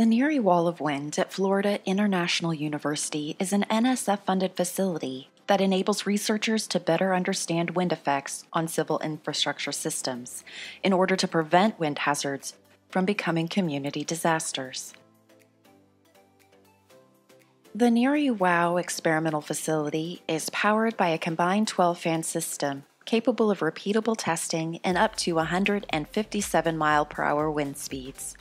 The NHERI Wall of Wind at Florida International University is an NSF funded facility that enables researchers to better understand wind effects on civil infrastructure systems in order to prevent wind hazards from becoming community disasters. The NHERI WOW experimental facility is powered by a combined 12 fan system capable of repeatable testing in up to 157 mile per hour wind speeds.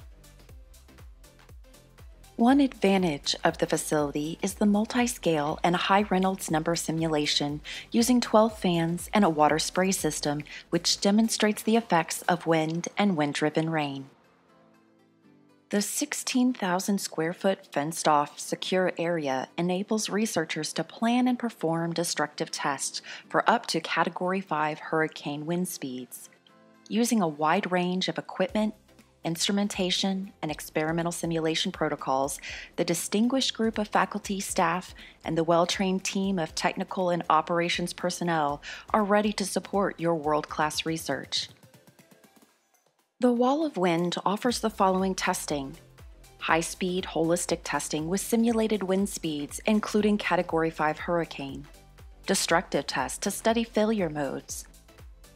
One advantage of the facility is the multi-scale and high Reynolds number simulation using 12 fans and a water spray system which demonstrates the effects of wind and wind-driven rain. The 16,000 square foot fenced off secure area enables researchers to plan and perform destructive tests for up to Category 5 hurricane wind speeds. Using a wide range of equipment instrumentation, and experimental simulation protocols, the distinguished group of faculty, staff, and the well trained team of technical and operations personnel are ready to support your world class research. The Wall of Wind offers the following testing high speed holistic testing with simulated wind speeds, including Category 5 hurricane, destructive tests to study failure modes,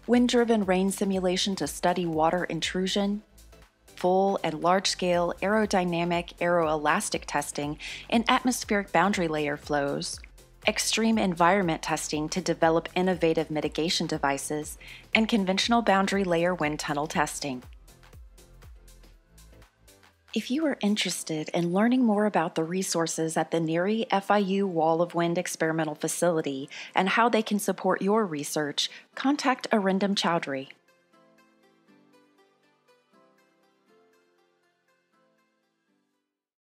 wind driven rain simulation to study water intrusion, full and large scale aerodynamic aeroelastic testing in atmospheric boundary layer flows, extreme environment testing to develop innovative mitigation devices, and conventional boundary layer wind tunnel testing. If you are interested in learning more about the resources at the NHERI FIU Wall of Wind Experimental Facility and how they can support your research, contact Arindam Chowdhury.